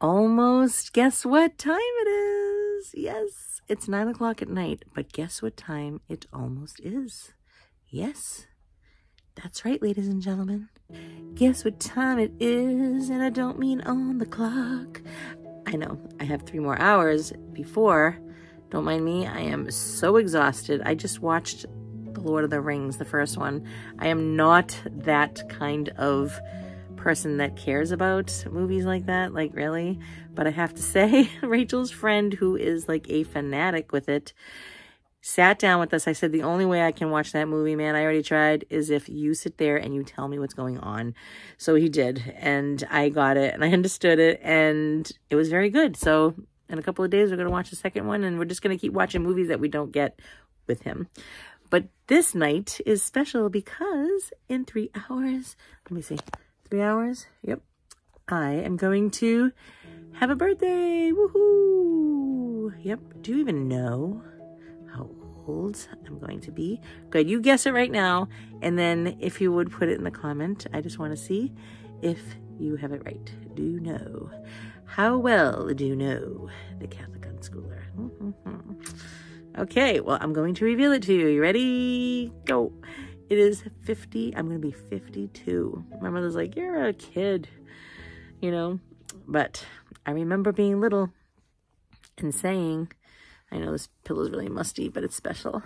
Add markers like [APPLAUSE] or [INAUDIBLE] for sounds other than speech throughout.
almost, guess what time it is? Yes, it's nine o'clock at night, but guess what time it almost is? Yes, that's right, ladies and gentlemen. Guess what time it is? And I don't mean on the clock. I know, I have three more hours before. Don't mind me, I am so exhausted. I just watched The Lord of the Rings, the first one. I am not that kind of person that cares about movies like that, like really. But I have to say, [LAUGHS] Rachel's friend, who is like a fanatic with it, sat down with us. I said, the only way I can watch that movie, man, I already tried, is if you sit there and you tell me what's going on. So he did. And I got it and I [LAUGHS] understood it. And it was very good. So in a couple of days, we're going to watch the second one. And we're just going to keep watching movies that we don't get with him. But this night is special because in three hours, let me see, three hours? Yep. I am going to have a birthday. Woohoo! Yep. Do you even know how old I'm going to be? Good. You guess it right now. And then if you would put it in the comment, I just want to see if you have it right. Do you know? How well do you know the Catholic unschooler? Mm-hmm. okay. Well, I'm going to reveal it to you. You ready? Go. It is 50. I'm going to be 52. My mother's like, You're a kid, you know? But I remember being little and saying, I know this pillow's really musty, but it's special.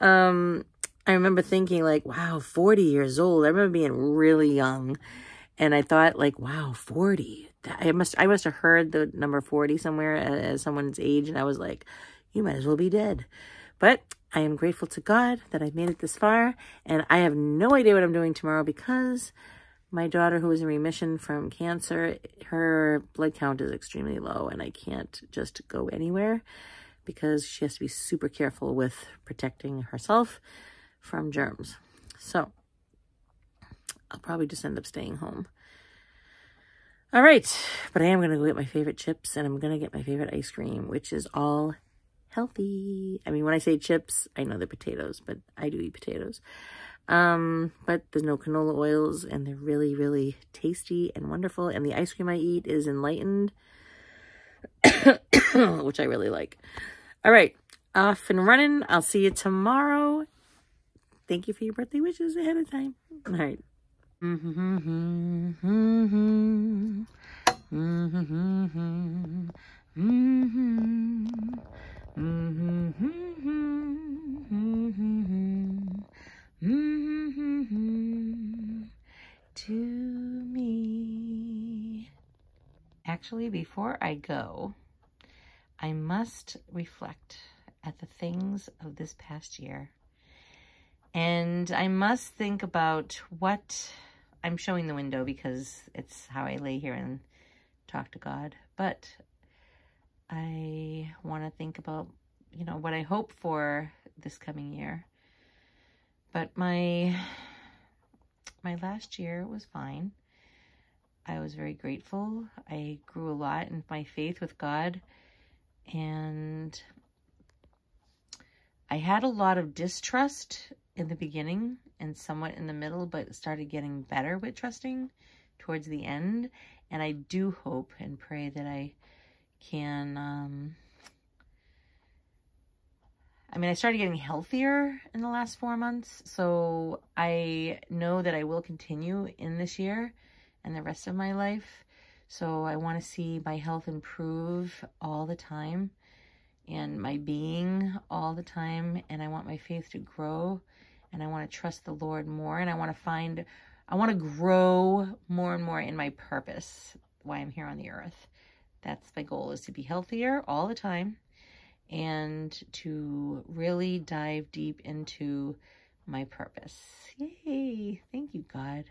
Um, I remember thinking, like, wow, 40 years old. I remember being really young. And I thought, like, wow, 40. I must I must have heard the number 40 somewhere as someone's age, and I was like, you might as well be dead. But I am grateful to God that I've made it this far, and I have no idea what I'm doing tomorrow because my daughter, who is in remission from cancer, her blood count is extremely low, and I can't just go anywhere because she has to be super careful with protecting herself from germs. So I'll probably just end up staying home. All right, but I am going to go get my favorite chips, and I'm going to get my favorite ice cream, which is all healthy. I mean, when I say chips, I know they're potatoes, but I do eat potatoes. Um, but there's no canola oils and they're really, really tasty and wonderful. And the ice cream I eat is enlightened, [COUGHS] which I really like. All right, off and running. I'll see you tomorrow. Thank you for your birthday wishes ahead of time. All right. Mm-hmm, mm-hmm, mm-hmm, Mm-hmm. To me. Actually, before I go, I must reflect at the things of this past year. And I must think about what I'm showing the window because it's how I lay here and talk to God. But I want to think about, you know, what I hope for this coming year. But my my last year was fine. I was very grateful. I grew a lot in my faith with God and I had a lot of distrust in the beginning and somewhat in the middle, but started getting better with trusting towards the end. And I do hope and pray that I can, um, I mean, I started getting healthier in the last four months, so I know that I will continue in this year and the rest of my life. So I want to see my health improve all the time and my being all the time. And I want my faith to grow and I want to trust the Lord more. And I want to find, I want to grow more and more in my purpose why I'm here on the earth. That's my goal is to be healthier all the time and to really dive deep into my purpose. Yay. Thank you, God.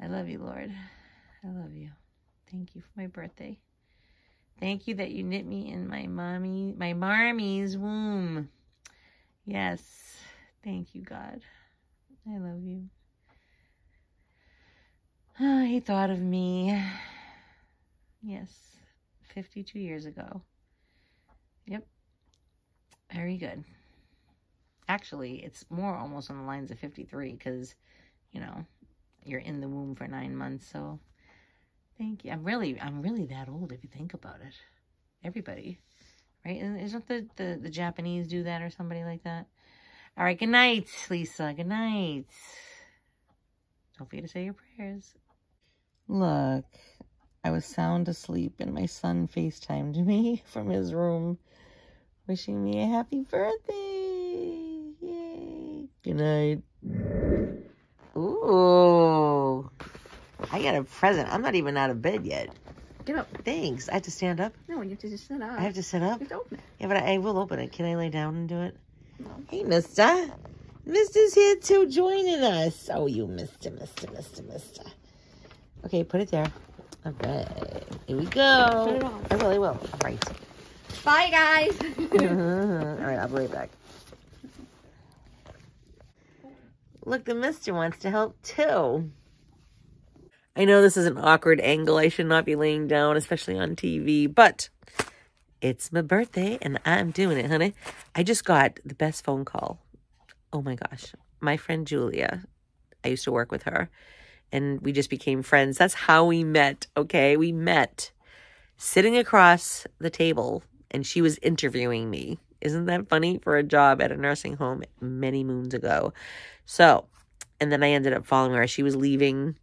I love you, Lord. I love you. Thank you for my birthday. Thank you that you knit me in my mommy, my mommy's womb. Yes. Thank you, God. I love you. Oh, [SIGHS] he thought of me. Yes. 52 years ago. Yep. Very good. Actually, it's more almost on the lines of 53 because, you know, you're in the womb for nine months. So Thank you. I'm really, I'm really that old if you think about it. Everybody, right? Isn't the, the, the Japanese do that or somebody like that? All right, good night, Lisa. Good night. Don't forget to say your prayers. Look, I was sound asleep and my son FaceTimed me [LAUGHS] from his room wishing me a happy birthday. Yay. Good night. Ooh. I got a present. I'm not even out of bed yet. Get up. Thanks. I have to stand up. No, you have to just sit up. I have to sit up. You have to open it. Yeah, but I, I will open it. Can I lay down and do it? No. Hey, Mister. Mister's here too, joining us. Oh, you Mister, Mister, Mister, Mister. Okay, put it there. All right. Here we go. Put it on. I really will. All right. Bye, guys. [LAUGHS] [LAUGHS] All right. I'll be right back. Look, the Mister wants to help too. I know this is an awkward angle. I should not be laying down, especially on TV, but it's my birthday and I'm doing it, honey. I just got the best phone call. Oh my gosh. My friend Julia, I used to work with her and we just became friends. That's how we met, okay? We met sitting across the table and she was interviewing me. Isn't that funny for a job at a nursing home many moons ago? So, and then I ended up following her. She was leaving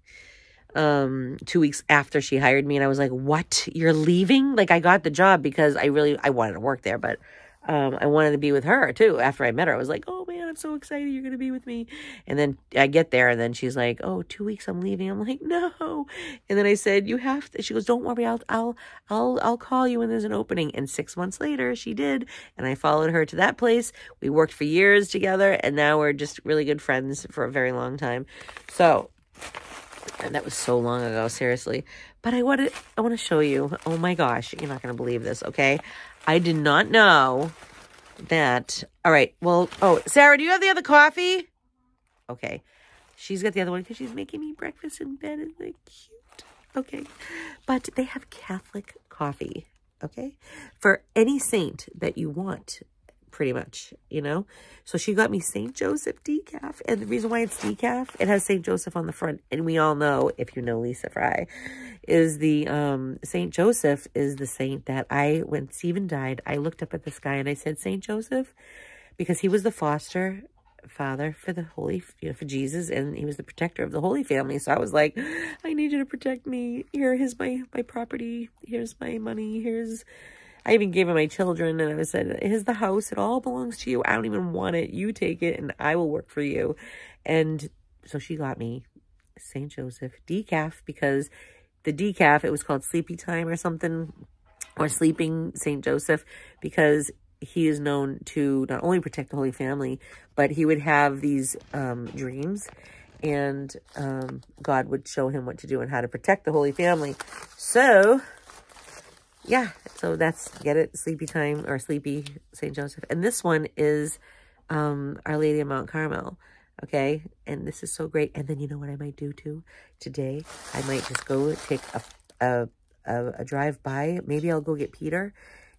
um 2 weeks after she hired me and I was like, "What? You're leaving?" Like I got the job because I really I wanted to work there, but um I wanted to be with her too. After I met her, I was like, "Oh man, I'm so excited you're going to be with me." And then I get there and then she's like, "Oh, two weeks I'm leaving." I'm like, "No." And then I said, "You have to." She goes, "Don't worry. I'll I'll I'll I'll call you when there's an opening." And 6 months later, she did, and I followed her to that place. We worked for years together and now we're just really good friends for a very long time. So, and that was so long ago, seriously. But I want to I want to show you. Oh my gosh, you're not going to believe this, okay? I did not know that. All right. Well, oh, Sarah, do you have the other coffee? Okay. She's got the other one because she's making me breakfast in bed. Isn't that cute? Okay. But they have Catholic coffee, okay? For any saint that you want, pretty much, you know? So she got me St. Joseph decaf. And the reason why it's decaf, it has St. Joseph on the front. And we all know, if you know Lisa Fry, is the um St. Joseph is the saint that I, when Stephen died, I looked up at the sky and I said, St. Joseph, because he was the foster father for the holy, you know, for Jesus, and he was the protector of the Holy Family. So I was like, I need you to protect me. Here, here's my, my property. Here's my money. Here's I even gave him my children and I said, here's the house. It all belongs to you. I don't even want it. You take it and I will work for you. And so she got me St. Joseph decaf because the decaf, it was called Sleepy Time or something, or Sleeping St. Joseph, because he is known to not only protect the Holy Family, but he would have these um, dreams and um, God would show him what to do and how to protect the Holy Family. So yeah, so that's, get it, Sleepy Time, or Sleepy St. Joseph. And this one is um, Our Lady of Mount Carmel, okay? And this is so great. And then you know what I might do too? Today, I might just go take a, a, a, a drive by. Maybe I'll go get Peter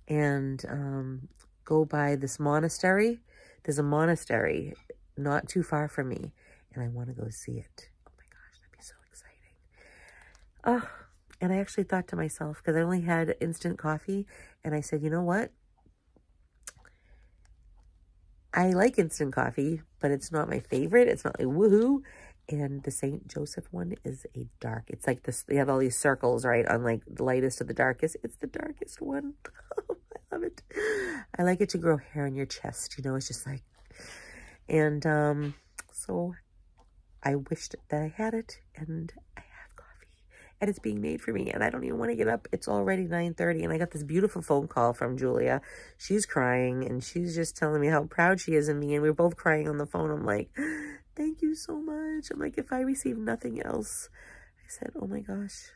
and um, go by this monastery. There's a monastery not too far from me, and I want to go see it. Oh my gosh, that'd be so exciting. Oh, and I actually thought to myself, because I only had instant coffee, and I said, you know what? I like instant coffee, but it's not my favorite. It's not like woohoo. And the St. Joseph one is a dark. It's like this, they have all these circles, right? On like the lightest to the darkest. It's the darkest one. [LAUGHS] I love it. I like it to grow hair on your chest. You know, it's just like, and um, so I wished that I had it and and it's being made for me and I don't even want to get up. It's already 9.30 and I got this beautiful phone call from Julia. She's crying and she's just telling me how proud she is of me and we are both crying on the phone. I'm like, [GASPS] thank you so much. I'm like, if I receive nothing else, I said, oh my gosh,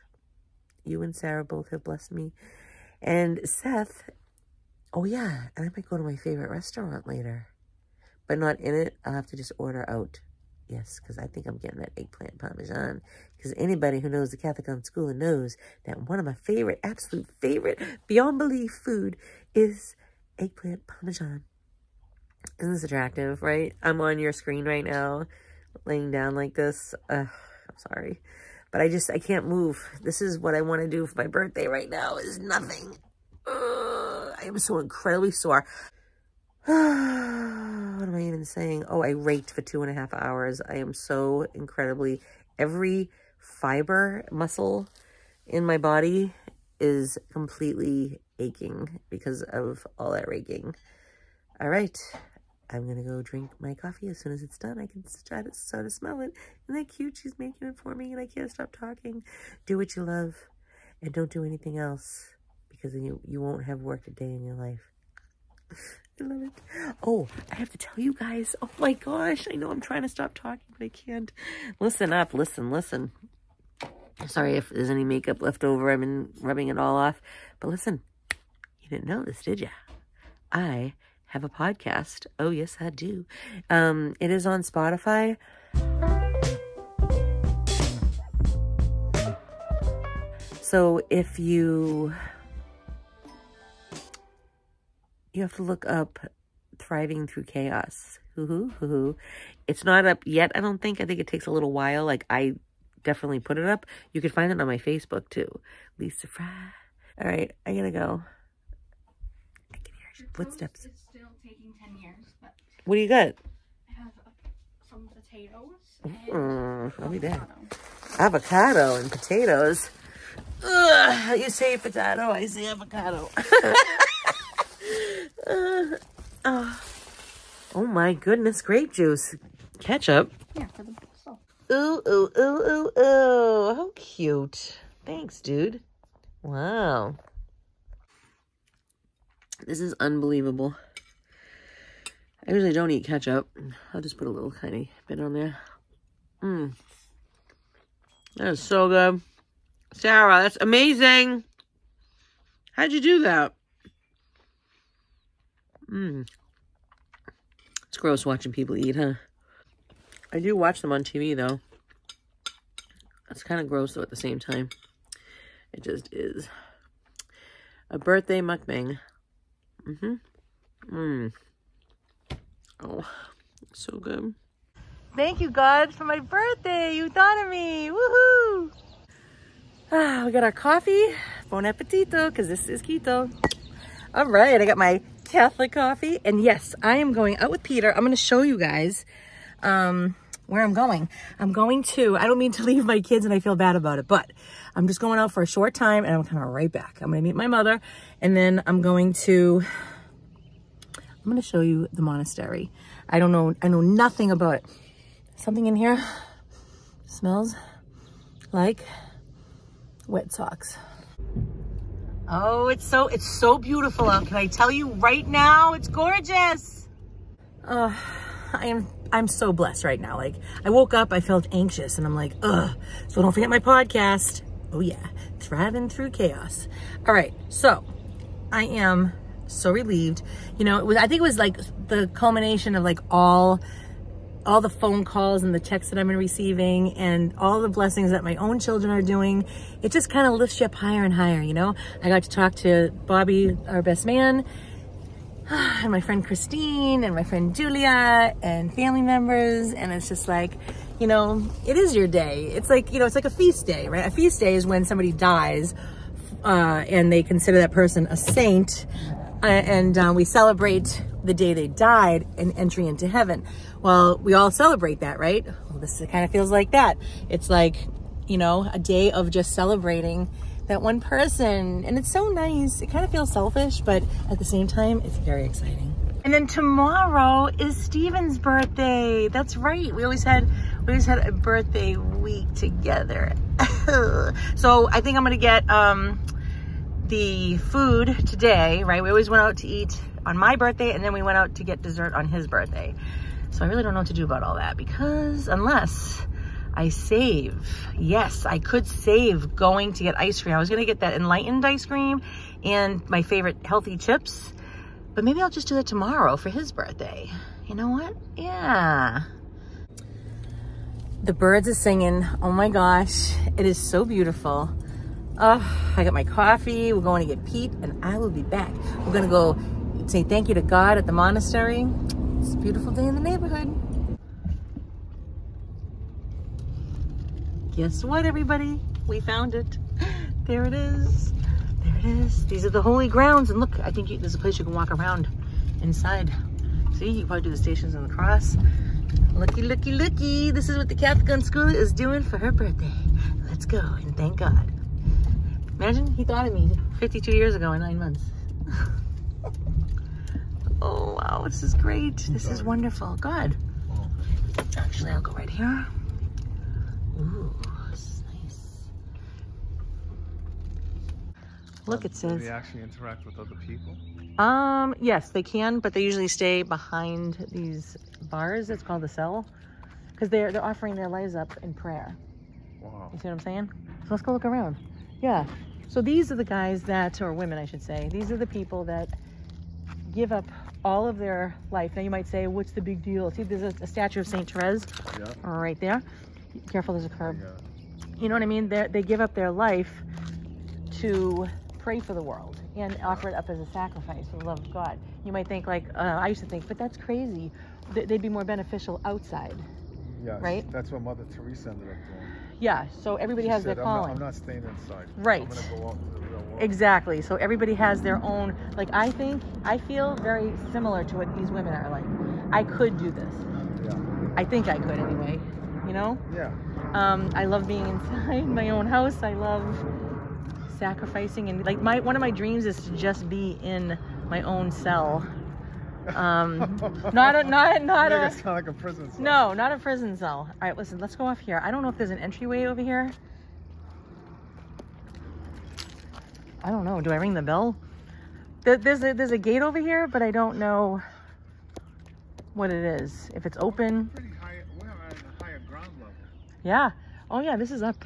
you and Sarah both have blessed me. And Seth, oh yeah, and I might go to my favorite restaurant later, but not in it. I'll have to just order out. Yes, because I think I'm getting that eggplant parmesan. Because anybody who knows the Catholic Unschooling knows that one of my favorite, absolute favorite, beyond belief food is eggplant parmesan. Isn't this attractive, right? I'm on your screen right now, laying down like this. Uh, I'm sorry. but I just, I can't move. This is what I want to do for my birthday right now is nothing. I am so incredibly sore. [SIGHS] what am I even saying? Oh, I raked for two and a half hours. I am so incredibly, every fiber muscle in my body is completely aching because of all that raking. All right, I'm gonna go drink my coffee as soon as it's done. I can try to start to smell it. Isn't that cute? She's making it for me and I can't stop talking. Do what you love and don't do anything else because then you, you won't have work a day in your life. [LAUGHS] I love it. Oh, I have to tell you guys. Oh my gosh. I know I'm trying to stop talking, but I can't. Listen up. Listen, listen. Sorry if there's any makeup left over. I've been rubbing it all off. But listen, you didn't know this, did you? I have a podcast. Oh, yes, I do. Um, it is on Spotify. So if you you have to look up Thriving Through Chaos. Hoo-hoo, hoo-hoo. It's not up yet, I don't think. I think it takes a little while. Like, I definitely put it up. You can find it on my Facebook, too. Lisa Fry. All right, I gotta go. I can hear footsteps. It's still taking 10 years, but What do you got? I have uh, some potatoes. and Mm, I'll be back. avocado. Avocado and potatoes. Ugh, you say potato, I say avocado. [LAUGHS] Uh, oh. oh my goodness, grape juice. Ketchup. Yeah, for the. Ooh, ooh, ooh, ooh, ooh. How cute. Thanks, dude. Wow. This is unbelievable. I usually don't eat ketchup. I'll just put a little tiny bit on there. Mmm. That is so good. Sarah, that's amazing. How'd you do that? Mmm. It's gross watching people eat, huh? I do watch them on TV, though. That's kind of gross, though, at the same time. It just is. A birthday mukbang. Mm-hmm. Mmm. Oh, so good. Thank you, God, for my birthday. You thought of me. Woohoo! Ah, [SIGHS] we got our coffee. Bon appetito, because this is keto. All right, I got my Catholic coffee. And yes, I am going out with Peter. I'm going to show you guys um, where I'm going. I'm going to, I don't mean to [LAUGHS] leave my kids and I feel bad about it, but I'm just going out for a short time and I'm coming right back. I'm going to meet my mother and then I'm going to, I'm going to show you the monastery. I don't know, I know nothing about it. Something in here smells like wet socks. Oh, it's so, it's so beautiful out. Can I tell you right now? It's gorgeous. Uh, I am, I'm so blessed right now. Like I woke up, I felt anxious and I'm like, ugh. So don't forget my podcast. Oh yeah. Thriving through chaos. All right. So I am so relieved. You know, it was, I think it was like the culmination of like all all the phone calls and the texts that I've been receiving and all the blessings that my own children are doing, it just kind of lifts you up higher and higher, you know? I got to talk to Bobby, our best man, [SIGHS] and my friend Christine and my friend Julia and family members. And it's just like, you know, it is your day. It's like, you know, it's like a feast day, right? A feast day is when somebody dies uh, and they consider that person a saint. Uh, and uh, we celebrate the day they died and entry into heaven. Well, we all celebrate that, right? Well, this kind of feels like that. It's like, you know, a day of just celebrating that one person. And it's so nice. It kind of feels selfish, but at the same time, it's very exciting. And then tomorrow is Steven's birthday. That's right. We always had we always had a birthday week together. [LAUGHS] so I think I'm gonna get um the food today, right? We always went out to eat on my birthday and then we went out to get dessert on his birthday. So I really don't know what to do about all that because unless I save, yes, I could save going to get ice cream. I was gonna get that enlightened ice cream and my favorite healthy chips, but maybe I'll just do that tomorrow for his birthday. You know what? Yeah. The birds are singing. Oh my gosh, it is so beautiful. Oh, I got my coffee. We're going to get Pete and I will be back. We're gonna go say thank you to God at the monastery. It's a beautiful day in the neighborhood. Guess what, everybody? We found it. [GASPS] There it is. There it is. These are the holy grounds. And look, I think you, there's a place you can walk around inside. See, you probably do the stations and the cross. Looky, looky, looky. This is what the Catholic Unschool is doing for her birthday. Let's go and thank God. Imagine he thought of me 52 years ago in nine months. [LAUGHS] oh, wow. This is great. This is wonderful. Good. Actually, I'll go right here. Ooh, this is nice. Look, it Do says. they actually interact with other people? Um, yes, they can, but they usually stay behind these bars. It's called the cell, because they're they're offering their lives up in prayer. Wow. You see what I'm saying? So let's go look around. Yeah. So these are the guys that, or women, I should say. These are the people that give up all of their life. Now you might say, what's the big deal? See, there's a, a statue of Saint Therese Yeah. right there. Careful, there's a curb. Yeah. You know what I mean? They they give up their life to pray for the world and offer it up as a sacrifice for the love of God. You might think like uh, I used to think, but that's crazy. Th- They'd be more beneficial outside. Yes. Right? That's what Mother Teresa ended up doing. Yeah. So everybody She has said, their I'm not, calling. I'm not staying inside. Right. I'm gonna go out to the real world. Exactly. So everybody has their own. Like I think I feel very similar to what these women are like. I could do this. Yeah. I think I could anyway. You know. Yeah. Um, I love being inside my own house. I love sacrificing and like my one of my dreams is to just be in my own cell. Um, [LAUGHS] not a not not a like a prison cell. no, not a prison cell. All right, listen, let's go off here. I don't know if there's an entryway over here. I don't know. Do I ring the bell? There's a there's a gate over here, but I don't know what it is. If it's open, high. We're at a higher ground level. yeah. Oh yeah, this is up.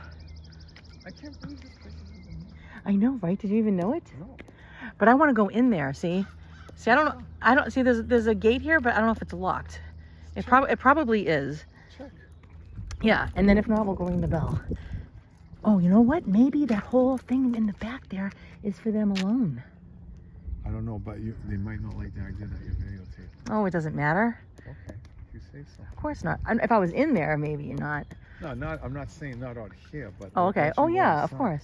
I can't believe this place is even here. I know, right? Did you even know it? No. But I want to go in there. See, see, I don't know. I don't see. There's there's a gate here, but I don't know if it's locked. It probably it probably is. Check. Yeah, and then if not, we'll go ring the bell. Oh, you know what? Maybe that whole thing in the back there is for them alone. I don't know, but you, they might not like the idea that you're videotaped. Oh, it doesn't matter. Okay. If you say so. Of course not. If I was in there, maybe not. No, not. I'm not saying not out here, but. Oh, okay. Oh, yeah, of course.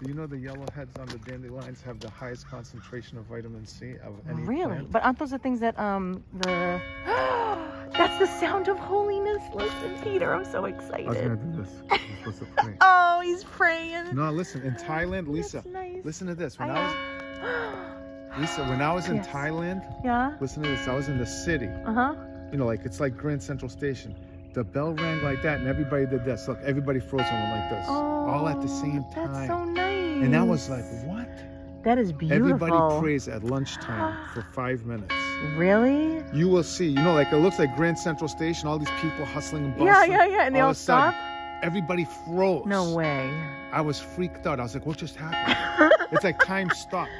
Do you know the yellowheads on the dandelions have the highest concentration of vitamin C of any Really? plant? But aren't those the things that um the? [GASPS] That's the sound of holiness. Listen, Peter, I'm so I was gonna excited. do this. I'm supposed to pray. Oh, he's praying. No, listen. In Thailand, Lisa, nice. listen to this. When I I was. [GASPS] Lisa, when I was in Yes. Thailand, yeah. listen to this. I was in the city. Uh huh. You know, like it's like Grand Central Station. The bell rang like that, and everybody did this. Look, everybody froze went like this, all at the same time. That's so nice. and that was like, what? That is beautiful. Everybody prays at lunchtime [GASPS] for five minutes. Really? You will see. You know, like it looks like Grand Central Station. All these people hustling and bustling. yeah, yeah. yeah. And they all all of a sudden. Everybody froze. No way. I was freaked out. I was like, what just happened? [LAUGHS] it's like time stopped.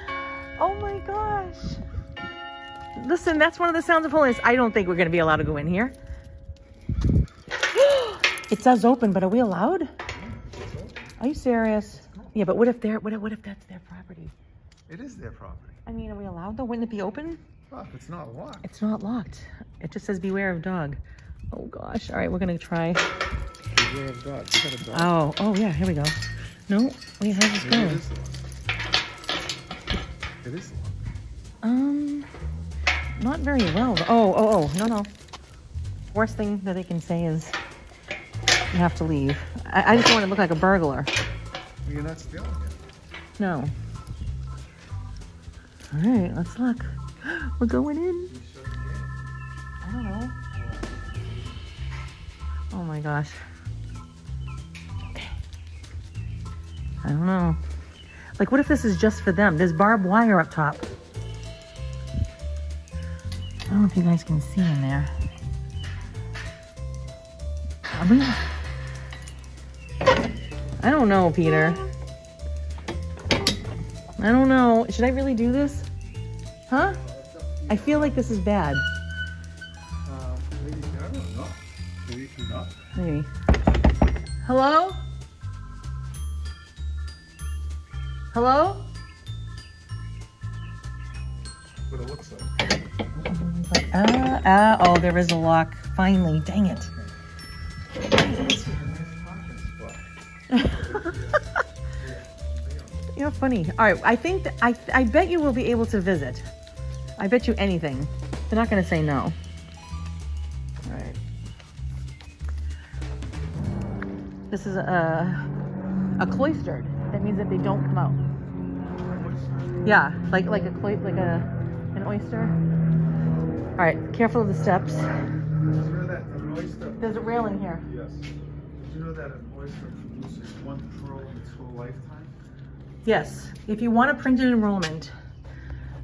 Oh my gosh. Listen, that's one of the sounds of holiness. I don't think we're going to be allowed to go in here. It says open, but are we allowed? Are you serious? Yeah, but what if they're what if, what if that's their property? It is their property. I mean, are we allowed though? Wouldn't it be open? If it's not locked. It's not locked. It just says beware of dog. Oh gosh. All right, we're going to try. Beware of dog. You got a dog. Oh, oh yeah, here we go. No, wait, how's this Maybe going? it is locked. It is locked. Um, not very well. Oh, oh, oh, no, no. Worst thing that they can say is you have to leave. I, I just don't want to look like a burglar. You're not stealing it. No. All right, let's look. [GASPS] We're going in. You sure you can. I don't know. Oh my gosh. I don't know. Like, what if this is just for them? There's barbed wire up top. I don't know if you guys can see in there. Are we? I don't know, Peter. I don't know. Should I really do this? Huh? I feel like this is bad. Uh, maybe I don't know. Maybe not. Maybe. Hello? Hello? What it looks like. Ah, ah, oh, there is a lock. Finally, dang it. You're funny. All right, I think th- I I bet you will be able to visit. I bet you anything. They're not gonna say no. All right. This is a a cloistered. That means that they don't come out. Yeah, like like a clo- like a an oyster. All right, careful of the steps. Did you know that an oyster? There's a railing here. Yes. Did you know that an oyster produces one pearl in its whole lifetime? Yes, if you want a printed enrollment,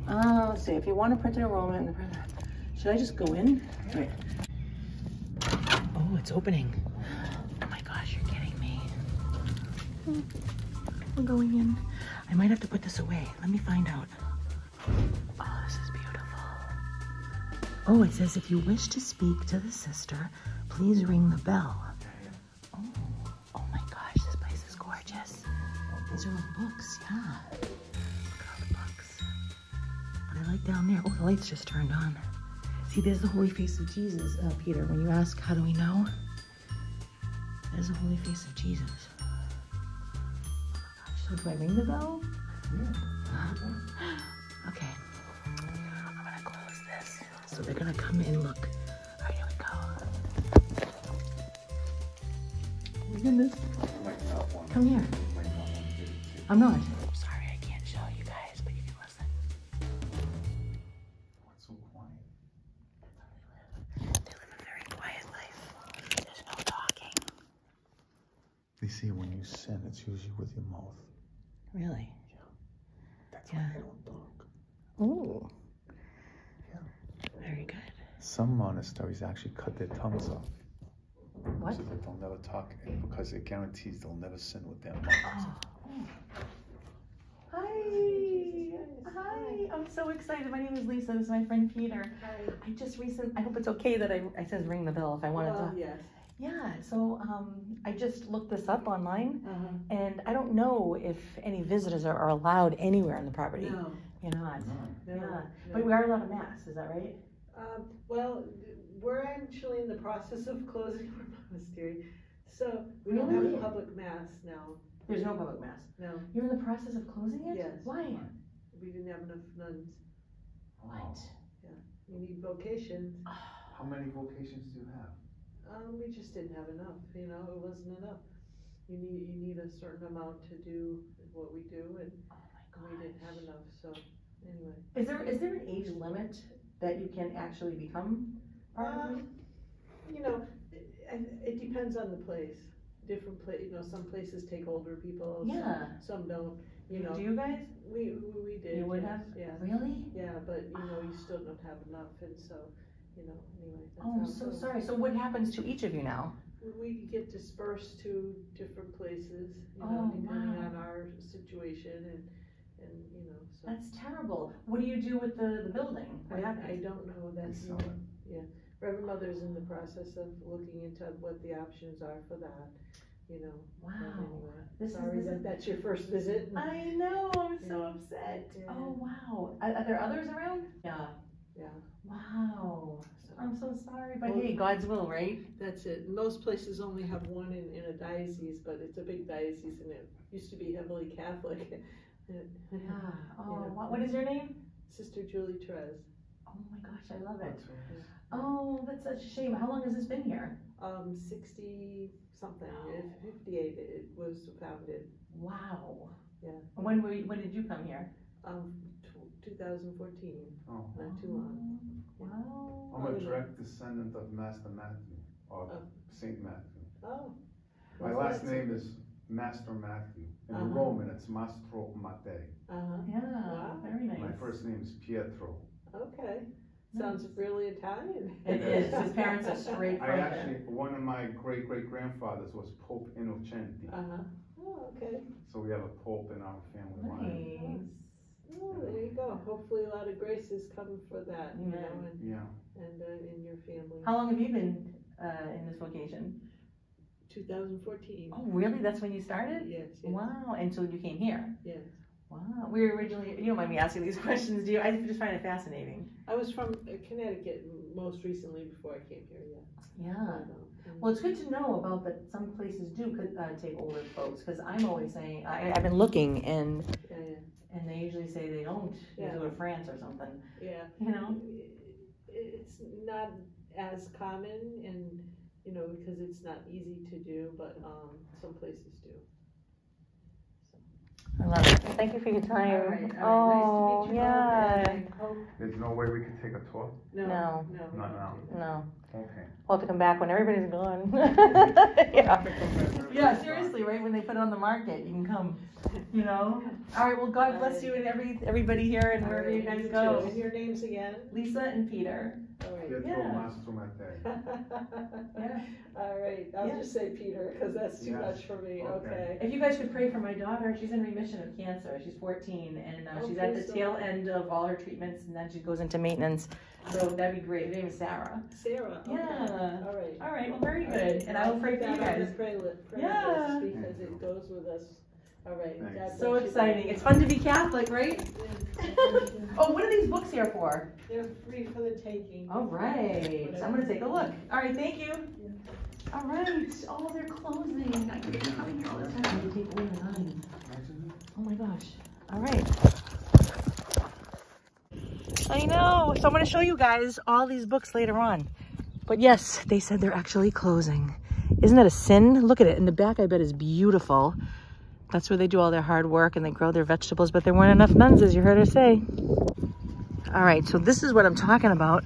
uh, let's see, if you want a printed enrollment, in the printer- should I just go in? Wait. Oh, it's opening. Oh my gosh, you're kidding me. We're going in. I might have to put this away. Let me find out. Oh, this is beautiful. Oh, it says if you wish to speak to the sister, please ring the bell. These are all books, yeah. Look at all the books. But I like down there. Oh, the lights just turned on. See, there's the holy face of Jesus, uh, Peter. When you ask, how do we know? There's the holy face of Jesus. Oh my gosh, so do I ring the bell? Okay. I'm gonna close this. So they're gonna come in, look. All right, here we go. Oh my goodness. Come here. I'm not. Sorry, I can't show you guys, but you can listen. What's so quiet? They live a very quiet life. There's no talking. They say when you sin, it's usually with your mouth. Really? That's Yeah. why they don't talk. Ooh. Yeah. Very good. Some monasteries actually cut their tongues off What? so that they'll never talk because it guarantees they'll never sin with their mouth. Oh. Hi. Hi. I'm so excited. My name is Lisa. This is my friend Peter. Hi. I just recent. I hope it's okay that I, I says ring the bell if I wanted to. yes. Yeah. So um, I just looked this up online, Uh-huh. and I don't know if any visitors are, are allowed anywhere on the property. No, You're not. no, Yeah. no. But we are allowed a mass. Is that right? Um, well, we're actually in the process of closing [LAUGHS] our monastery, so we don't have a public mass now, There's no public mass. no. You're in the process of closing it? Yes. Why? We didn't have enough nuns. What? Yeah. We need vocations. [SIGHS] How many vocations do you have? Um, we just didn't have enough, you know, it wasn't enough. You need, you need a certain amount to do what we do, and Oh my we didn't have enough, so, anyway. Is there is there an age limit that you can actually become part of it? Um, you know, it, it depends on the place. Different pla, you know, some places take older people, some, Yeah. some don't, you know. Do you guys? We, we we did, You would yes, have? yeah, Really? yeah, but, you know, you still don't have enough, and so, you know, anyway, that's Oh, how I'm it so goes. sorry. So what happens to each of you now? We- We get dispersed to different places, you Oh, know, depending wow. on our situation and, and, you know, so. That's terrible. What do you do with the, the building? What I, I happens? don't know, that's, it. yeah, Reverend Mother's in the process of looking into what the options are for that, you know. but Wow. anyway, This is- Sorry this that is- that's your first visit. and- I know. I'm so upset. Yeah. Oh wow. Are, are there others around? Yeah. Yeah, Wow. so, I'm so sorry, but Well- hey, God's will, right? that's it. Most places only have one in, in a diocese, but it's a big diocese and it used to be heavily Catholic. [LAUGHS] Yeah. Oh, what, what is your name? Sister Julie Trez, Oh my gosh, I love it. Oh, that's such a shame. How long has this been here? um, sixty something, if fifty-eight it was founded, Wow. Yeah. When were you, when did you come here? um, two thousand fourteen, Oh. not too long. Wow. I'm a direct descendant of Master Matthew, or Oh. Saint Matthew. Oh. My Well, last that's- name is Master Matthew. In Uh-huh. Roman, it's Mastro Mattei. Uh-huh, Yeah, Wow. very nice. My first name is Pietro. Okay, sounds really Italian. It [LAUGHS] is. His parents are straight I from actually, one of my great great grandfathers was Pope Innocenti. Uh-huh, oh, okay, So we have a Pope in our family line. Nice. oh, there you go, hopefully a lot of graces come for that, you know, Amen. and, Yeah. and, uh, in your family. How long have you been uh, in this vocation? Two thousand fourteen. Oh, really? That's when you started? Yes, yes, Wow. Until you came here? yes. Wow. We were originally, you don't mind me asking these [LAUGHS] questions, do you? I just find it fascinating. I was from uh, Connecticut most recently before I came here, yeah. Yeah. Well, it's good to know about that some places do uh, take older folks, because I'm always saying, I, I've been looking and, Yeah, and they usually say they don't, they Yeah. go to France or something, yeah, yeah. you know? It's not as common and, you know, because it's not easy to do, but, um, some places do. I love it. Thank you for your time. All right, Oh, all right, oh, nice to meet you both, yeah. and I hope, There's no way we could take a tour? no, No. no. we Not don't now. do. No, Okay. we'll have to come back when everybody's gone. [LAUGHS] Yeah. Yeah, seriously, right, when they put it on the market, you can come, you know? All right, well, God bless you and every, everybody here and wherever you guys too. go. And your names again? Lisa and Peter. All right. Pietro Yeah. Mastromatè. [LAUGHS] Yeah. All right, I'll Yeah. just say Peter, because that's too Yeah. much for me, Okay. okay? If you guys could pray for my daughter, she's in remission of cancer. She's 14 and uh, Oh, she's at praise the the tail end of all her treatments and then she goes into maintenance. So that'd be great. Her name is Sarah. Sarah, okay, Yeah. all right. All right, well, very good. right, And I will pray for you that on the guys. Pray list, pray Yeah. list, because it goes with us, all right. Thanks. So exciting. It's fun to be Catholic, right? [LAUGHS] oh, what are these books here for? They're free for the taking. All right. So I'm gonna take a look. All right, thank you. All right. Oh, they're closing. I could come in here all the time. I take away the nine. Oh my gosh. All right. I know. So I'm gonna show you guys all these books later on. But yes, they said they're actually closing. Isn't that a sin? Look at it. In the back, I bet is beautiful. That's where they do all their hard work and they grow their vegetables, but there weren't enough nuns, as you heard her say. All right, so this is what I'm talking about.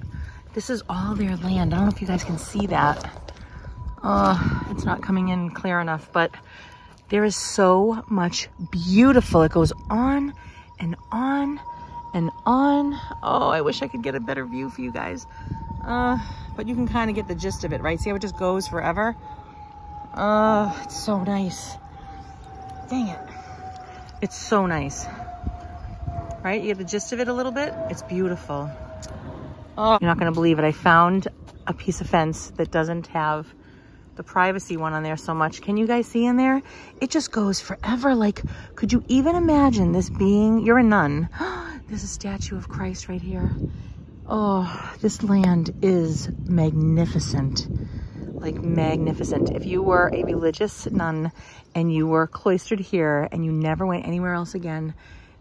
This is all their land. I don't know if you guys can see that. Oh, it's not coming in clear enough, but there is so much beautiful. It goes on and on and on. Oh, I wish I could get a better view for you guys. Uh, but you can kind of get the gist of it, right? See how it just goes forever? Uh, it's so nice. Dang it. It's so nice. Right? You get the gist of it a little bit? It's beautiful. Oh, you're not going to believe it. I found a piece of fence that doesn't have the privacy one on there so much. Can you guys see in there? It just goes forever. Like, could you even imagine this being, you're a nun. [GASPS] There's a statue of Christ right here. Oh, this land is magnificent. Like magnificent. If you were a religious nun and you were cloistered here and you never went anywhere else again,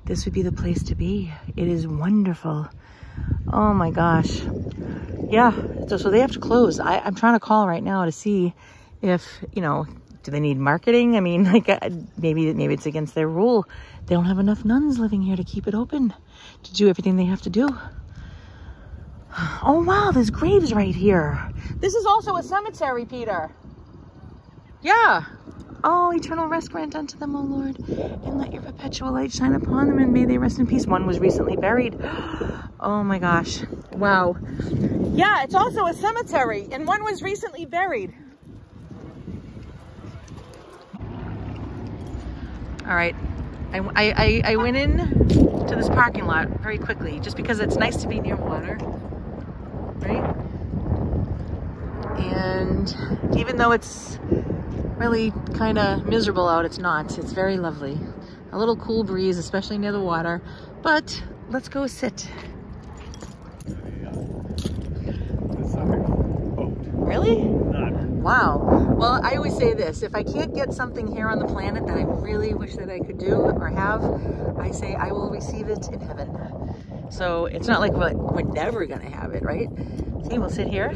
this would be the place to be. It is wonderful. Oh my gosh. Yeah, so, so they have to close. I, I'm trying to call right now to see if, you know, do they need marketing? I mean, [LAUGHS] like uh, maybe maybe it's against their rule. They don't have enough nuns living here to keep it open, to do everything they have to do. Oh wow, there's graves right here. This is also a cemetery, Peter. Yeah. Oh, eternal rest grant unto them, O Lord, and let your perpetual light shine upon them, and may they rest in peace. One was recently buried. [GASPS] Oh my gosh. Wow. Yeah, it's also a cemetery, and one was recently buried. All right. I, I, I went in to this parking lot very quickly just because it's nice to be near water, right? And even though it's really kind of miserable out, it's not. It's very lovely. A little cool breeze, especially near the water. But let's go sit. Really? Wow. Well, I always say this, if I can't get something here on the planet that I really wish that I could do or have, I say I will receive it in heaven. So it's not like we're, we're never going to have it, right? See, we'll sit here.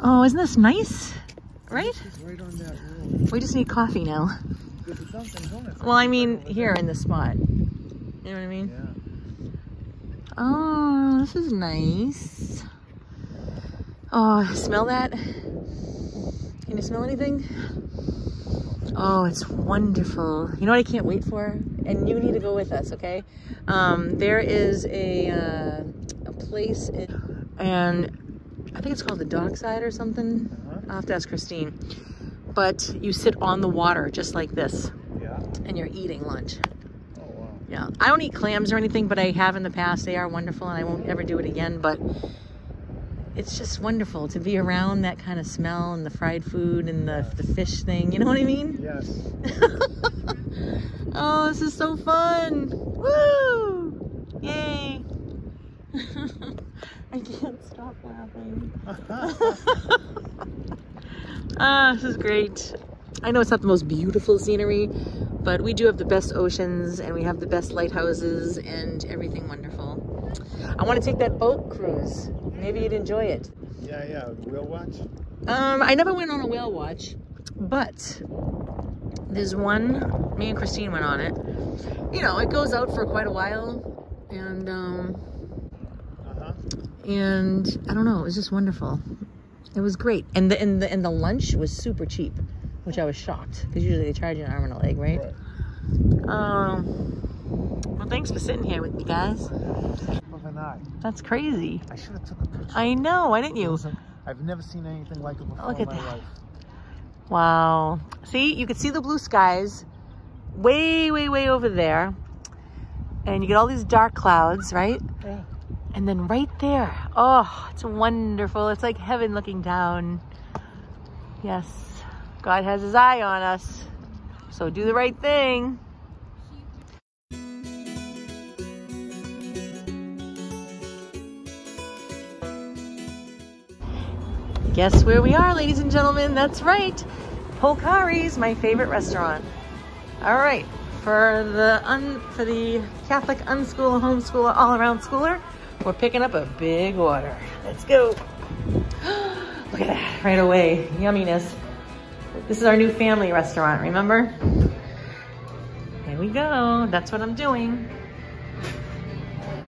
Oh, isn't this nice? Right? Right on that road. We just need coffee now. If it's something, don't it? Well, I mean, here in this spot. You know what I mean? Yeah. Oh, this is nice. Oh, smell that? Can you smell anything? Oh, it's wonderful. You know what I can't wait for? And you need to go with us, okay? Um, there is a, uh, a place in, and I think it's called the Dockside or something. Uh-huh. I'll have to ask Christine. But you sit on the water just like this Yeah. and you're eating lunch. Oh, wow. Yeah, I don't eat clams or anything, but I have in the past. They are wonderful, and I won't ever do it again. But it's just wonderful to be around that kind of smell and the fried food and the, the fish thing. You know what I mean? Yes. [LAUGHS] oh, this is so fun. Woo! Yay. [LAUGHS] I can't stop laughing. [LAUGHS] ah, this is great. I know it's not the most beautiful scenery, but we do have the best oceans and we have the best lighthouses and everything wonderful. I want to take that boat cruise. Maybe you'd enjoy it. Yeah, yeah. Whale watch. Um, I never went on a whale watch, but there's one. Me and Christine went on it. You know, it goes out for quite a while, and um, Uh huh. and I don't know. It was just wonderful. It was great, and the and the and the lunch was super cheap, which I was shocked because usually they charge you an arm and a leg, right? Right. Um. Well, thanks for sitting here with me, guys. An eye. That's crazy. I should have took a picture. I know. Why didn't you? I've never seen anything like it before Look in at my that. life. Wow. See, you can see the blue skies way, way, way over there. And you get all these dark clouds, right? Yeah. And then right there, oh, it's wonderful. It's like heaven looking down. Yes, God has his eye on us. So do the right thing. Guess where we are, ladies and gentlemen? That's right. Polcari's, my favorite restaurant. All right, for the un, for the Catholic unschooler, homeschooler, all-around schooler, we're picking up a big order. Let's go. [GASPS] Look at that right away, yumminess. This is our new family restaurant. Remember? Here we go. That's what I'm doing.